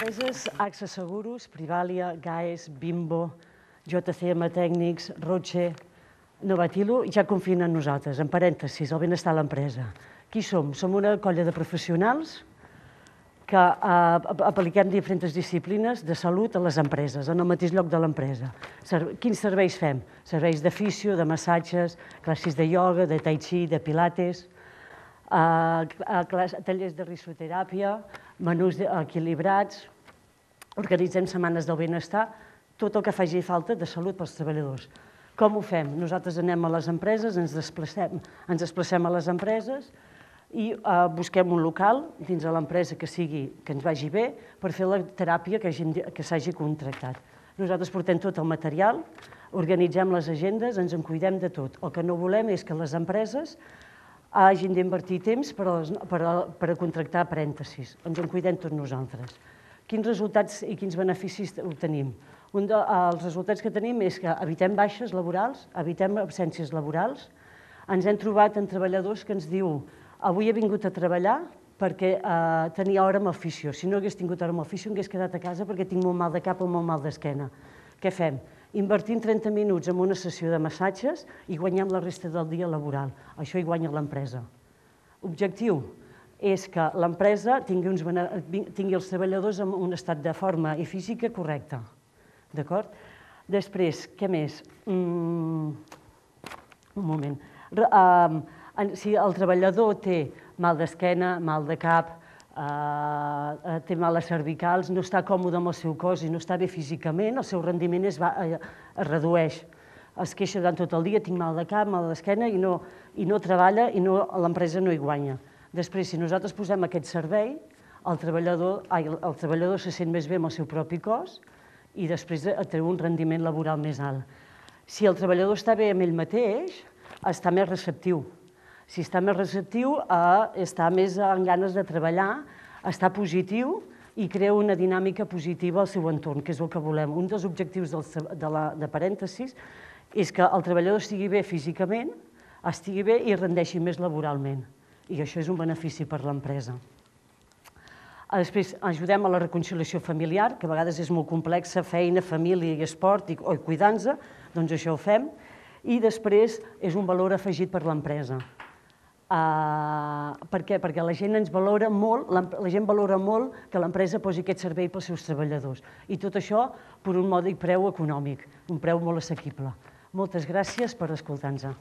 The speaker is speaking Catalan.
Empreses AXA Seguros, Privalia, GAES, Bimbo, JCM Tècnics, Roche, Novatilo, ja confien en nosaltres, en parèntesis, el benestar a l'empresa. Qui som? Som una colla de professionals que eh, apliquem diferents disciplines de salut a les empreses, en el mateix lloc de l'empresa. Quins serveis fem? Serveis d'aficio, de massatges, classes de ioga, de tai chi, de pilates, eh, tallers de risoteràpia, menús equilibrats, organitzem setmanes del benestar, tot el que faci falta de salut pels treballadors. Com ho fem? Nosaltres anem a les empreses, ens desplacem, ens desplacem a les empreses, i eh, busquem un local dins de l'empresa que sigui que ens vagi bé per fer la teràpia que, que s'hagi contractat. Nosaltres portem tot el material, organitzem les agendes, ens en cuidem de tot. El que no volem és que les empreses hagin d'invertir temps per a, per, a, per a contractar parèntesis. Ens en cuidem tots nosaltres. Quins resultats i quins beneficis obtenim? Un dels resultats que tenim és que evitem baixes laborals, evitem absències laborals, ens hem trobat en treballadors que ens diu Avui he vingut a treballar perquè eh, tenia hora amb oficio. Si no hagués tingut hora amb oficio, hagués quedat a casa perquè tinc molt mal de cap o molt mal d'esquena. Què fem? Invertim 30 minuts en una sessió de massatges i guanyem la resta del dia laboral. Això hi guanya l'empresa. Objectiu és que l'empresa tingui, uns, tingui els treballadors en un estat de forma i física correcta. D'acord? Després, què més? Mm, un moment. Uh, si el treballador té mal d'esquena, mal de cap, eh, eh, té males cervicals, no està còmode amb el seu cos i no està bé físicament, el seu rendiment es, va, eh, redueix. Es queixa durant tot el dia, tinc mal de cap, mal d'esquena, i, no, i no treballa i no, l'empresa no hi guanya. Després, si nosaltres posem aquest servei, el treballador, el treballador se sent més bé amb el seu propi cos i després treu un rendiment laboral més alt. Si el treballador està bé amb ell mateix, està més receptiu, si està més receptiu, eh, està més en ganes de treballar, està positiu i crea una dinàmica positiva al seu entorn, que és el que volem. Un dels objectius de, la, de parèntesis és que el treballador estigui bé físicament, estigui bé i rendeixi més laboralment. I això és un benefici per l'empresa. Després, ajudem a la reconciliació familiar, que a vegades és molt complexa, feina, família i esport, i, o cuidant-se, doncs això ho fem. I després és un valor afegit per l'empresa. Uh, per què? Perquè la gent ens valora molt, la, la gent valora molt que l'empresa posi aquest servei pels seus treballadors. I tot això per un mòdic preu econòmic, un preu molt assequible. Moltes gràcies per escoltar-nos.